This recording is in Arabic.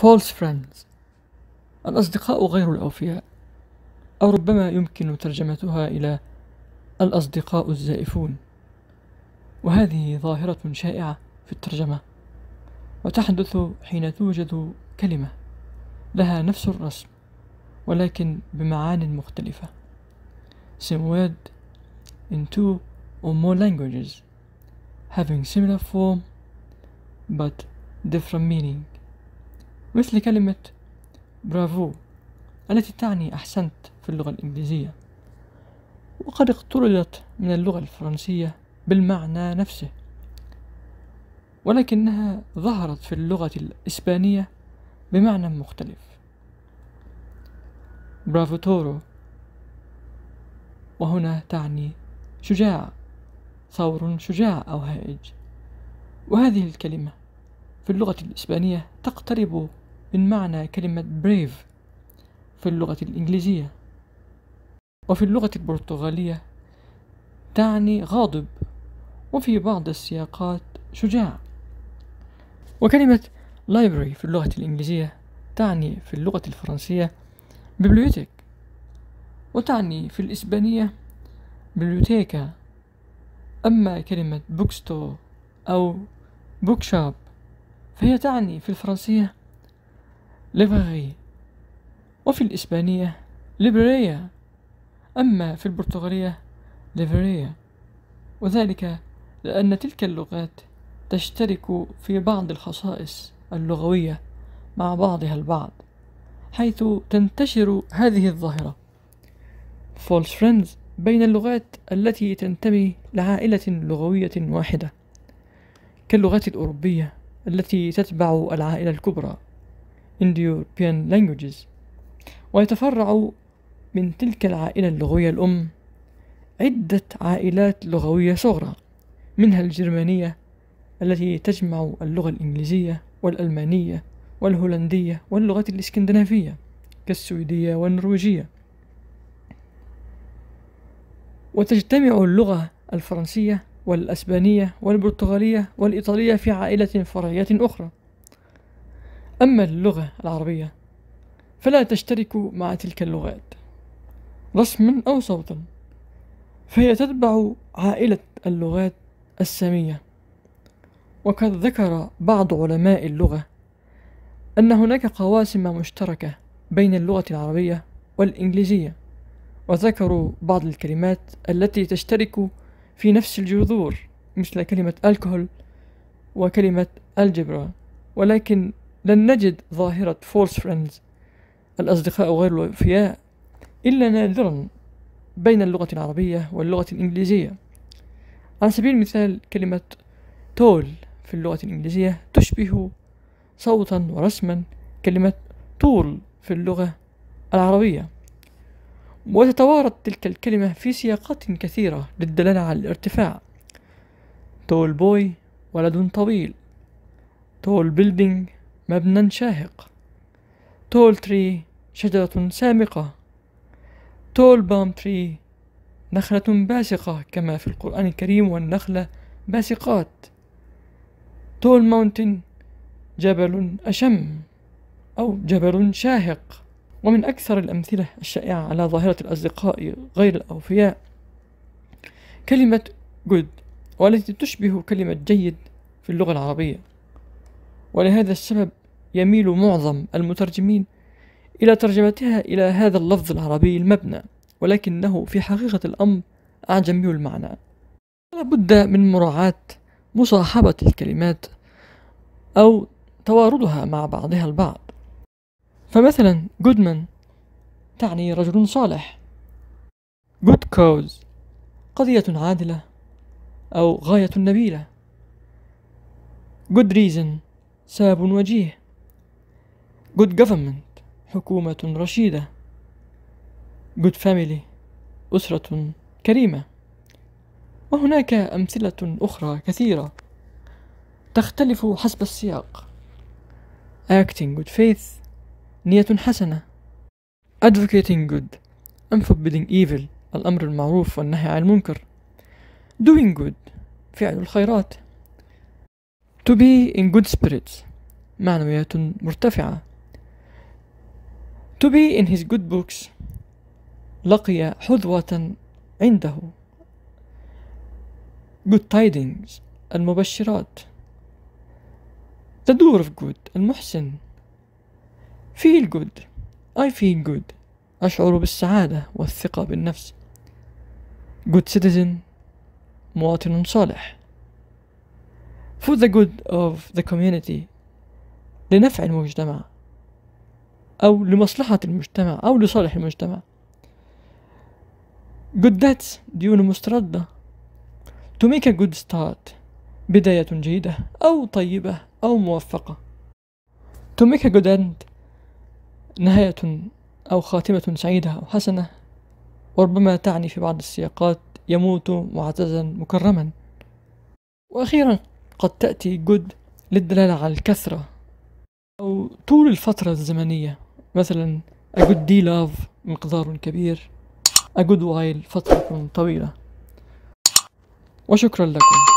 false friends. الأصدقاء غير الأوفياء. أو ربما يمكن ترجمتها إلى الأصدقاء الزائفون. وهذه ظاهرة شائعة في الترجمة. وتحدث حين توجد كلمة لها نفس الرسم ولكن بمعان مختلفة. same word in two or more languages having similar form but different meaning. مثل كلمة برافو التي تعني أحسنت في اللغة الإنجليزية. وقد اقترضت من اللغة الفرنسية بالمعنى نفسه ولكنها ظهرت في اللغة الإسبانية بمعنى مختلف. برافو تورو. وهنا تعني شجاع ثور شجاع أو هائج. وهذه الكلمة في اللغة الإسبانية تقترب من معنى كلمة brave في اللغة الإنجليزية. وفي اللغة البرتغالية تعني غاضب وفي بعض السياقات شجاع. وكلمة library في اللغة الإنجليزية تعني في اللغة الفرنسية bibliothèque وتعني في الإسبانية biblioteca أما كلمة bookstore أو bookshop فهي تعني في الفرنسية librairie وفي الإسبانية librería. أما في البرتغالية livraria وذلك لأن تلك اللغات تشترك في بعض الخصائص اللغوية مع بعضها البعض حيث تنتشر هذه الظاهرة. False friends بين اللغات التي تنتمي لعائلة لغوية واحدة كاللغات الأوروبية التي تتبع العائلة الكبرى. Indo-European languages. ويتفرع من تلك العائلة اللغوية الأم عدة عائلات لغوية صغرى منها الجرمانية التي تجمع اللغة الإنجليزية والألمانية والهولندية واللغات الإسكندنافية كالسويدية والنرويجية. وتجتمع اللغة الفرنسية والأسبانية والبرتغالية والإيطالية في عائلة فرعية أخرى. أما اللغة العربية فلا تشترك مع تلك اللغات رسما أو صوتا فهي تتبع عائلة اللغات السامية. وقد ذكر بعض علماء اللغة أن هناك قواسم مشتركة بين اللغة العربية والإنجليزية وذكروا بعض الكلمات التي تشترك في نفس الجذور مثل كلمة ألكحول وكلمة الجبرا ولكن لن نجد ظاهرة false friends الأصدقاء غير الوفياء إلا نادرا بين اللغة العربية واللغة الإنجليزية. على سبيل المثال كلمة تول في اللغة الإنجليزية تشبه صوتا ورسما كلمة طول في اللغة العربية. وتتوارد تلك الكلمة في سياقات كثيرة للدلالة على الارتفاع. تول بوي ولد طويل. tall building مبنى شاهق. tall tree شجرة سامقة. tall palm tree نخلة باسقة كما في القرآن الكريم والنخلة باسقات. tall mountain جبل أشم أو جبل شاهق. ومن أكثر الأمثلة الشائعة على ظاهرة الأصدقاء غير الأوفياء كلمة good والتي تشبه كلمة جيد في اللغة العربية. ولهذا السبب يميل معظم المترجمين إلى ترجمتها إلى هذا اللفظ العربي المبنى ولكنه في حقيقة الأمر أعجمي المعنى لا بد من مراعاة مصاحبة الكلمات أو تواردها مع بعضها البعض. فمثلا جودمان تعني رجل صالح. Good cause قضية عادلة أو غاية نبيلة. Good reason سبب وجيه. Good government حكومة رشيدة. Good family أسرة كريمة. وهناك أمثلة أخرى كثيرة تختلف حسب السياق. Acting good faith نية حسنة. Advocating good unforbidding evil الأمر المعروف والنهي عن المنكر. Doing good فعل الخيرات. To be in good spirits معنويات مرتفعة To be in his good books لقي حظوة عنده good tidings المبشرات the door of good المحسن feel good I feel good أشعر بالسعادة والثقة بالنفس good citizen مواطن صالح for the good of the community. لنفع المجتمع. أو لمصلحة المجتمع. أو لصالح المجتمع. Good debts ديون مستردة. To make a good start. بداية جيدة. أو طيبة. أو موفقة. To make a good end. نهاية أو خاتمة سعيدة أو حسنة. وربما تعني في بعض السياقات يموت معززا مكرما. وأخيرا قد تأتي good للدلالة على الكثرة. أو طول الفترة الزمنية. مثلا a good deal of مقدار كبير. a good while فترة طويلة. وشكرا لكم.